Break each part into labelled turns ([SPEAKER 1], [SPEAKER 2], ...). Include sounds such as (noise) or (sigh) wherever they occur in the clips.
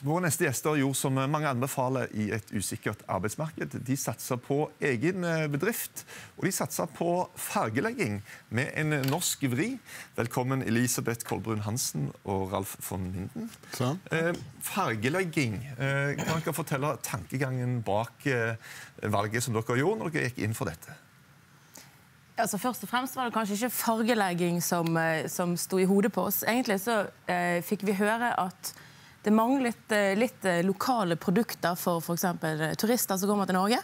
[SPEAKER 1] Våre neste gjester gjorde som mange anbefaler i et usikkert arbeidsmarked. De satsa på egen eh, bedrift, og de satsa på fargelegging med en norsk vri. Velkommen Elisabeth Kolbrun Hansen og Ralf von Linden.
[SPEAKER 2] Sånn.
[SPEAKER 1] Eh, fargelegging. Eh, kan dere fortelle tankegangen bak eh, valget som dere gjorde når dere gikk inn for dette?
[SPEAKER 3] Altså, først og fremst var det kanskje ikke fargelegging som, eh, som sto i hodet på oss. Egentlig så eh, fikk vi høre at det manglet eh, litt eh, lokale produkter for f.eks. turister som kommer til Norge.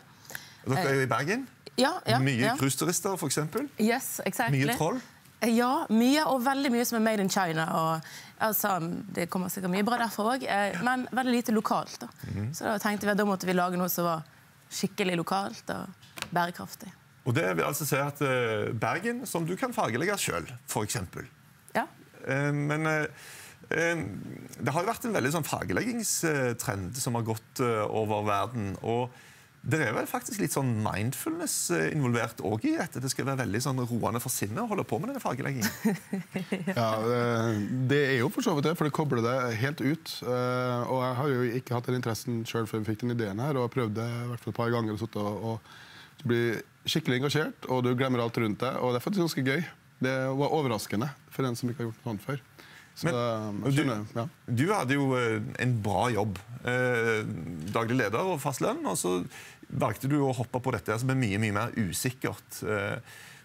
[SPEAKER 1] Dere er jo i Bergen.
[SPEAKER 3] Ja, ja,
[SPEAKER 1] Mye
[SPEAKER 3] ja.
[SPEAKER 1] cruiseturister, f.eks.
[SPEAKER 3] Yes, exactly.
[SPEAKER 1] Mye troll.
[SPEAKER 3] Ja, mye, og veldig mye som er made in China. Og, altså, det kommer sikkert mye bra derfra òg, men veldig lite lokalt. Da.
[SPEAKER 1] Mhm.
[SPEAKER 3] Så da tenkte vi at da måtte vi lage noe som var skikkelig lokalt og bærekraftig.
[SPEAKER 1] Og det vil altså si at eh, Bergen, som du kan fargelegge sjøl, f.eks.
[SPEAKER 3] Ja.
[SPEAKER 1] Eh, Men eh, eh, det har jo vært en veldig sånn fargeleggingstrend som har gått eh, over verden. og det er vel faktisk litt sånn mindfulness eh, involvert òg i dette. Det skal være veldig sånn roende for sinnet å holde på med denne fargeleggingen. (laughs)
[SPEAKER 2] Ja, det- er jo for så vidt det, for det kobler det helt ut. Eh, Og jeg har jo ikke hatt den interessen sjøl før vi fikk den ideen her, og jeg prøvde i hvert fall et par ganger. Og, og du blir skikkelig engasjert, og du glemmer alt rundt deg. Og det er faktisk ganske gøy. Det var overraskende for en som ikke har gjort noe annet før. Så
[SPEAKER 1] Men-
[SPEAKER 2] eh, jeg ja.
[SPEAKER 1] Du hadde jo eh, en bra jobb. Eh, daglig leder og fast lønn. Og så valgte du å hoppe på dette som er mye mye mer usikkert. Eh,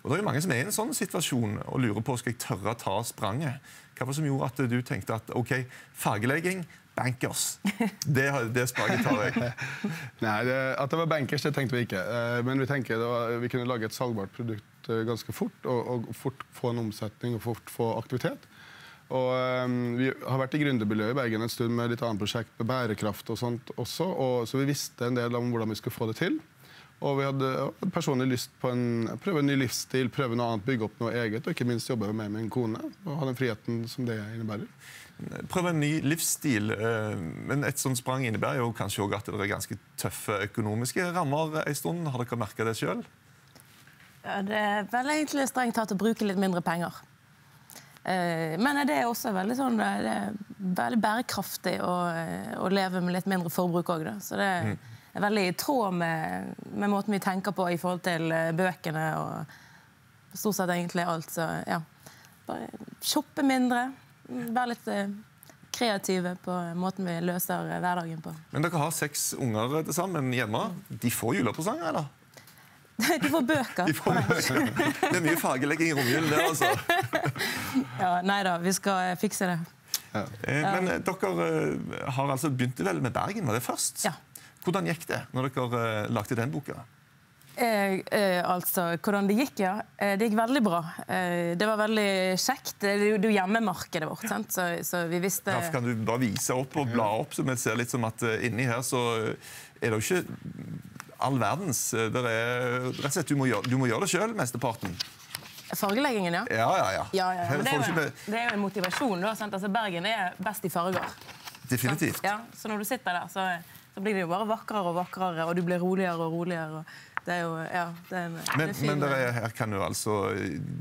[SPEAKER 1] og det er jo mange som er i en sånn situasjon og lurer på skal jeg tørre å ta spranget. Hva var det som gjorde at du tenkte at ok, fargelegging, bankers, (laughs) det, det spranget tar jeg. (laughs)
[SPEAKER 2] Nei, det, At det var bankers, det tenkte vi ikke. Eh, Men vi tenker var, vi kunne lage et salgbart produkt ganske fort, og, og fort få en omsetning og fort få aktivitet. Og um, Vi har vært i gründermiljøet i Bergen en stund med litt annet prosjekt med bærekraft og sånt også, og, så vi visste en del om hvordan vi skulle få det til. Og vi hadde personlig lyst på en, prøve en ny livsstil, prøve noe annet, bygge opp noe eget, og ikke minst jobbe med min kone og ha den friheten som det innebærer.
[SPEAKER 1] Prøve en ny livsstil. eh, Men et sånt sprang innebærer jo kanskje også at det er ganske tøffe økonomiske rammer en stund. Har dere merka det sjøl?
[SPEAKER 3] Ja, det er vel egentlig strengt tatt å bruke litt mindre penger. Eh, Men det er også veldig, sånn, det er veldig bærekraftig å, å leve med litt mindre forbruk òg. Så det er veldig i tråd med, med måten vi tenker på i forhold til eh, bøkene og stort sett egentlig alt. Så ja. Bare shoppe mindre. Være litt eh, kreative på måten vi løser hverdagen på.
[SPEAKER 1] Men dere har seks unger til sammen hjemme. De får julepresanger, eller?
[SPEAKER 3] De får bøker.
[SPEAKER 1] De får det er mye fargelegging i romjulen det, altså.
[SPEAKER 3] Ja, nei da, vi skal fikse det.
[SPEAKER 1] Ja. Men eh, dere eh, har altså begynt vel med Bergen, var det først?
[SPEAKER 3] Ja.
[SPEAKER 1] Hvordan gikk det når dere eh, lagde den boka?
[SPEAKER 3] Eh, eh, altså, hvordan det gikk, ja. Eh, det gikk veldig bra. Eh, det var veldig kjekt. Det er jo det jo hjemmemarkedet vårt, sant? Så, så vi visste
[SPEAKER 1] Raff, kan du bare vise opp og bla opp, så vi ser litt som at eh, inni her så er det jo ikke all verdens. Det er, rett og slett, du må gjøre, du må gjøre det sjøl mesteparten.
[SPEAKER 3] Fargeleggingen, ja.
[SPEAKER 1] Ja, ja, ja.
[SPEAKER 3] Ja, ja, det, er jo, det er jo en motivasjon. Da, sant? Altså, Bergen er best i farger.
[SPEAKER 1] Definitivt.
[SPEAKER 3] Ja, så når du sitter der, så, så blir det jo bare vakrere og vakrere, og du blir roligere og roligere. Og det er jo ja, det er en,
[SPEAKER 1] Men, men er, her kan du altså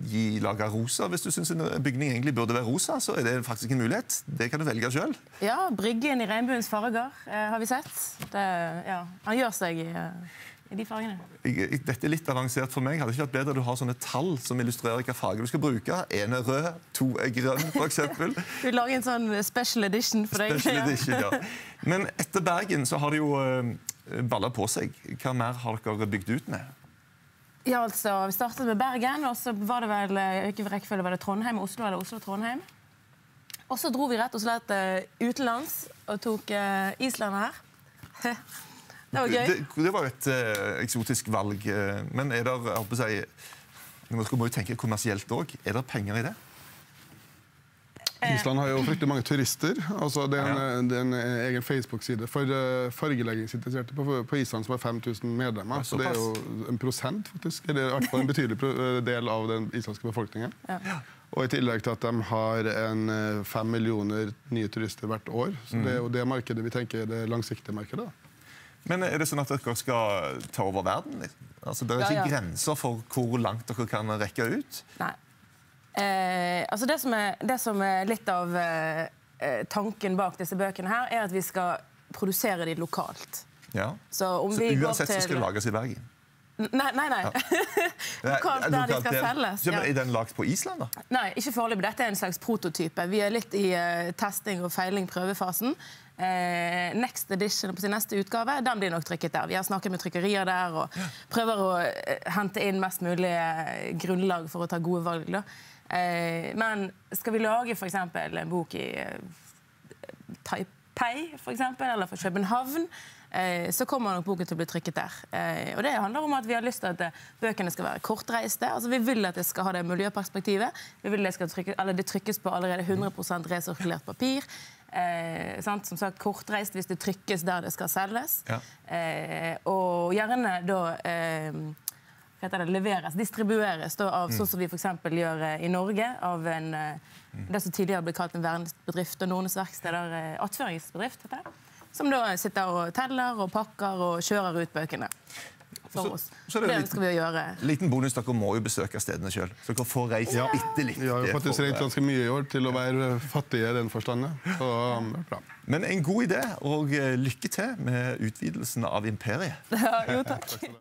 [SPEAKER 1] gi lage rosa. Hvis du syns en bygning egentlig burde være rosa, så er det faktisk en mulighet. Det kan du velge sjøl.
[SPEAKER 3] Ja, Bryggen i regnbuens farger eh, har vi sett. Det, ja, han gjør seg i, eh, i de fargene.
[SPEAKER 1] Dette er litt avansert for meg. Hadde ikke vært bedre du har sånne tall som illustrerer hvilke farger du skal bruke? Én er rød, to er grønn, f.eks. (laughs)
[SPEAKER 3] du lager en sånn special edition for deg.
[SPEAKER 1] Special (laughs) edition, ja. Men etter Bergen så har det jo uh, balla på seg. Hva mer har dere bygd ut med?
[SPEAKER 3] Ja, altså, Vi startet med Bergen, og så var det vel eh, ikke rekkefølge, var det Trondheim og Oslo. eller Oslo-Trondheim. Og så dro vi rett og slett eh, utenlands og tok Island her. (laughs) det var gøy.
[SPEAKER 1] Det, det var et uh, eksotisk valg. eh, men er det jeg håper å si, Dere må jo tenke kommersielt òg. Er det penger i det?
[SPEAKER 2] Island har jo fryktelig mange turister. Altså det, er en, det er en egen Facebook-side for uh, fargeleggingsinteresserte på, på Island som har 5000 medlemmer.
[SPEAKER 1] Ja,
[SPEAKER 2] så det er jo en prosent, faktisk. Eller i hvert fall en betydelig eh, del av den islandske befolkningen.
[SPEAKER 3] Ja.
[SPEAKER 2] Og i tillegg til at de har en eh, fem millioner nye turister hvert år. Så det er jo det markedet vi tenker er det langsiktige markedet.
[SPEAKER 1] Men er det sånn at dere skal ta over verden? liksom? Altså, det er ikke
[SPEAKER 3] Ja, ja.
[SPEAKER 1] grenser for hvor langt dere kan rekke ut?
[SPEAKER 3] Nei. Eh, altså det som, er, det som er litt av eh, eh, tanken bak disse bøkene her er at vi skal produsere de lokalt.
[SPEAKER 1] Ja.
[SPEAKER 3] Så om
[SPEAKER 1] Så uansett så skal det lages i Bergen?
[SPEAKER 3] Nei, nei. nei. Lokalt (laughs) der de skal selges.
[SPEAKER 1] Ja,
[SPEAKER 3] ja.
[SPEAKER 1] Er den lagd på Island, da?
[SPEAKER 3] Nei, ikke foreløpig. Dette er en slags prototype. Vi er litt i uh, testing og feiling, prøvefasen. Uh, next edition, på sin neste utgave, den blir nok trykket der. Vi har snakket med trykkerier der og prøver å eh, hente inn mest mulig grunnlag for å ta gode valg. Da. Uh, men skal vi lage f.eks. en bok i Taipei for eksempel, eller for København, så kommer nok boken til å bli trykket der. Eh, og Det handler om at vi har lyst til at eh, bøkene skal være kortreiste. altså Vi vil at det skal ha det miljøperspektivet. Vi vil det skal trykke, eller det trykkes på allerede 100 resirkulert papir. Eh, sant? Som sagt, kortreist hvis det trykkes der det skal selges.
[SPEAKER 1] Ja.
[SPEAKER 3] Eh, og gjerne da eh, det, leveres, distribueres da, av sånn som vi eksempel gjør eh, i Norge. Av en, eh, det som tidligere ble kalt en verdensbedrift og Nordnes verksteder. eh, Attføringsbedrift. heter det. Som da sitter og teller og pakker og kjører ut bøkene for
[SPEAKER 1] Så-
[SPEAKER 3] oss.
[SPEAKER 1] så er det
[SPEAKER 3] det
[SPEAKER 1] litt-
[SPEAKER 3] ønsker vi å gjøre.
[SPEAKER 1] Liten bonus, dere må jo besøke stedene sjøl. Så dere får reist bitte litt.
[SPEAKER 2] Vi har jo faktisk reist ganske mye i år til å være fattige i den forstand. Så um, bra.
[SPEAKER 1] Men en god idé, og eh, lykke til med utvidelsen av imperiet. (laughs)
[SPEAKER 3] Ja, jo, takk. (laughs)